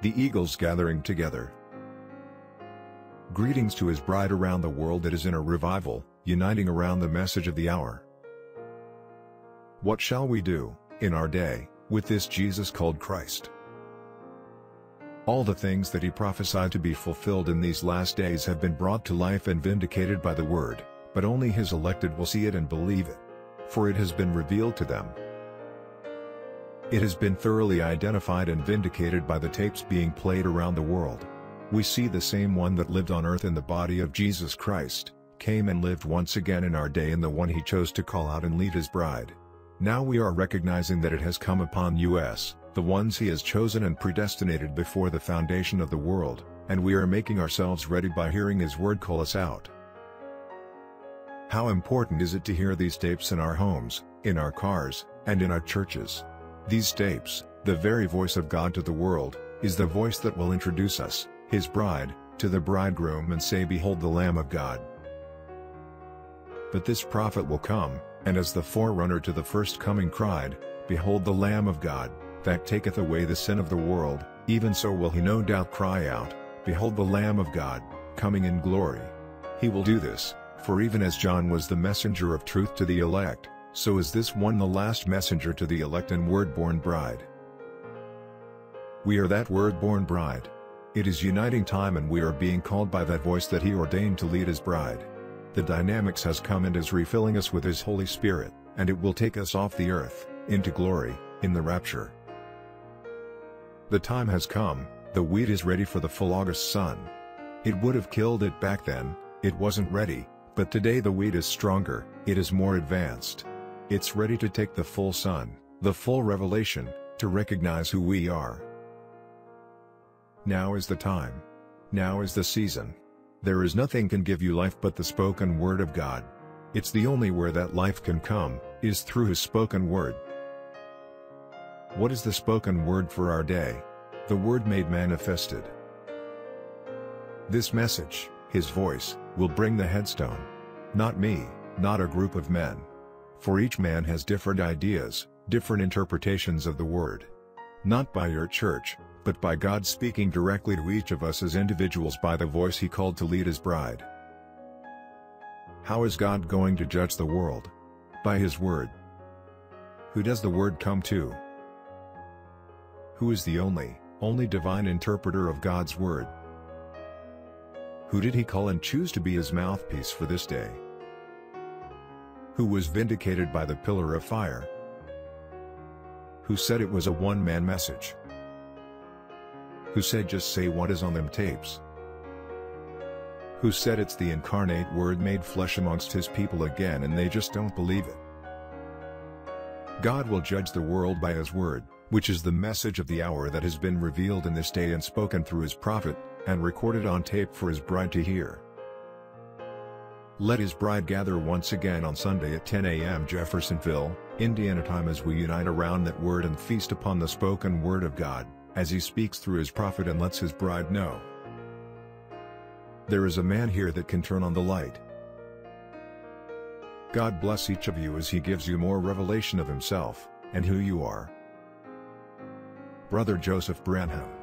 the eagles gathering together. Greetings to his bride around the world that is in a revival, uniting around the message of the hour. What shall we do, in our day, with this Jesus called Christ? All the things that he prophesied to be fulfilled in these last days have been brought to life and vindicated by the word, but only his elected will see it and believe it. For it has been revealed to them. It has been thoroughly identified and vindicated by the tapes being played around the world. We see the same one that lived on earth in the body of Jesus Christ, came and lived once again in our day in the one he chose to call out and lead his bride. Now we are recognizing that it has come upon us, the ones he has chosen and predestinated before the foundation of the world, and we are making ourselves ready by hearing his word call us out. How important is it to hear these tapes in our homes, in our cars, and in our churches? These tapes, the very voice of God to the world, is the voice that will introduce us, his bride, to the bridegroom and say Behold the Lamb of God. But this prophet will come, and as the forerunner to the first coming cried, Behold the Lamb of God, that taketh away the sin of the world, even so will he no doubt cry out, Behold the Lamb of God, coming in glory. He will do this, for even as John was the messenger of truth to the elect, so is this one the last messenger to the elect and word-born bride. We are that word-born bride. It is uniting time and we are being called by that voice that he ordained to lead his bride. The dynamics has come and is refilling us with his Holy Spirit, and it will take us off the earth, into glory, in the rapture. The time has come, the wheat is ready for the full August sun. It would have killed it back then, it wasn't ready, but today the wheat is stronger, it is more advanced. It's ready to take the full sun, the full revelation, to recognize who we are. Now is the time. Now is the season. There is nothing can give you life but the spoken word of God. It's the only where that life can come, is through his spoken word. What is the spoken word for our day? The word made manifested. This message, his voice, will bring the headstone. Not me, not a group of men. For each man has different ideas, different interpretations of the word. Not by your church, but by God speaking directly to each of us as individuals by the voice he called to lead his bride. How is God going to judge the world? By his word. Who does the word come to? Who is the only, only divine interpreter of God's word? Who did he call and choose to be his mouthpiece for this day? Who was vindicated by the pillar of fire, who said it was a one-man message, who said just say what is on them tapes, who said it's the incarnate word made flesh amongst his people again and they just don't believe it. God will judge the world by his word, which is the message of the hour that has been revealed in this day and spoken through his prophet, and recorded on tape for his bride to hear. Let his bride gather once again on Sunday at 10 a.m. Jeffersonville, Indiana time as we unite around that word and feast upon the spoken word of God, as he speaks through his prophet and lets his bride know. There is a man here that can turn on the light. God bless each of you as he gives you more revelation of himself, and who you are. Brother Joseph Branham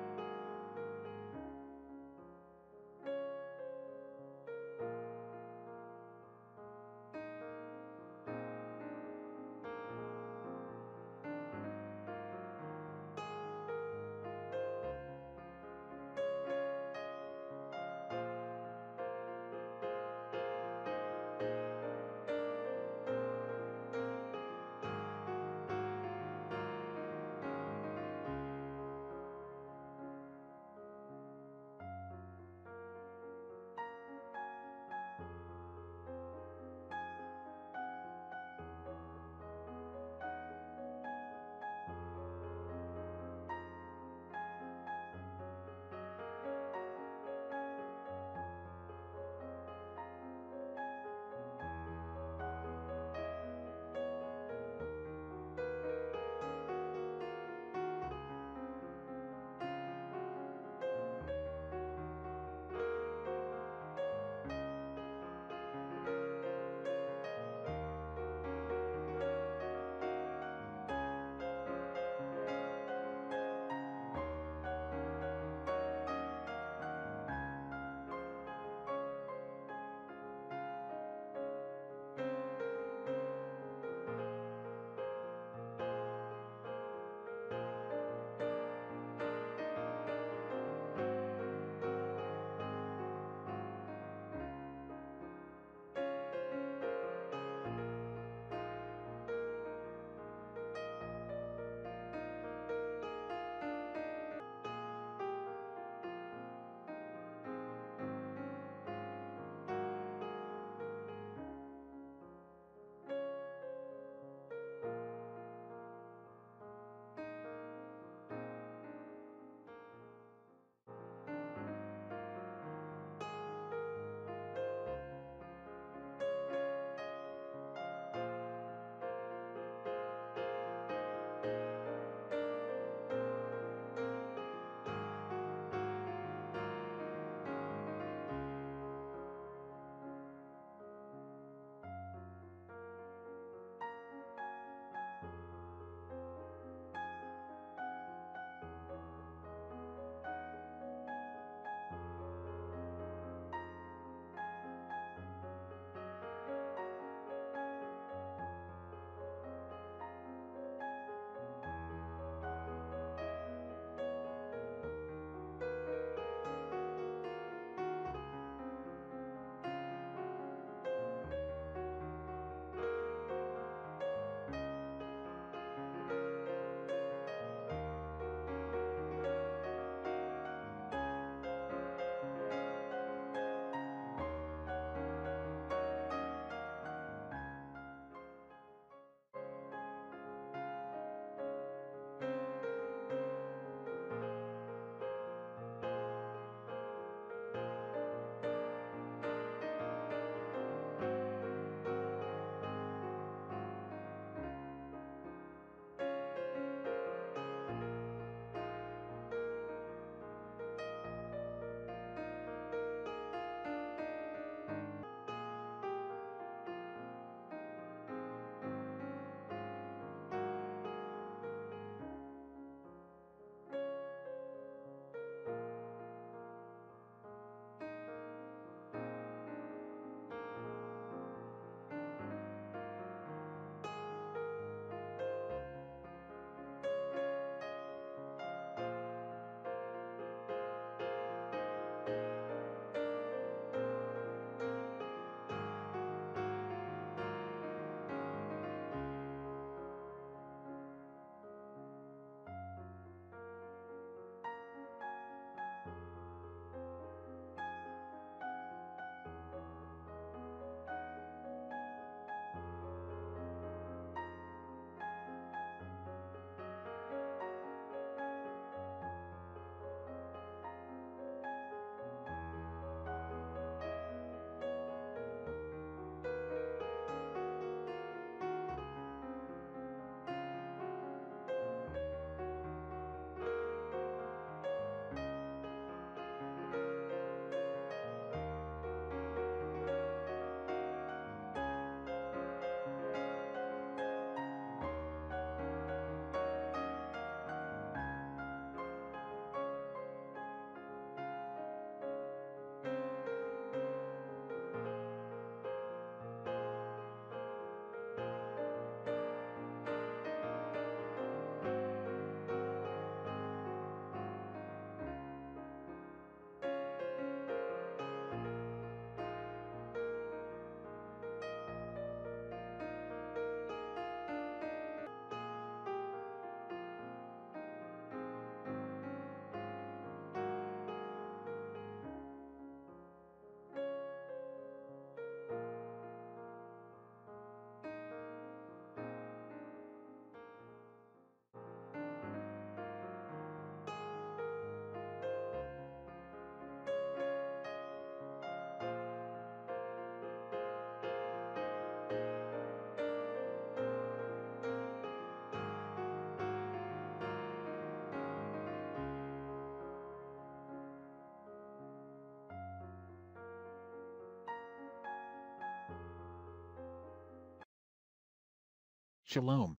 Shalom.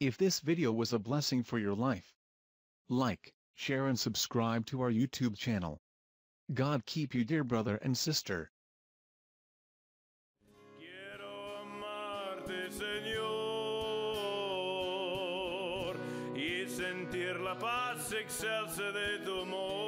If this video was a blessing for your life, like, share and subscribe to our YouTube channel. God keep you dear brother and sister. Sentir la paz excelsa de tu amor.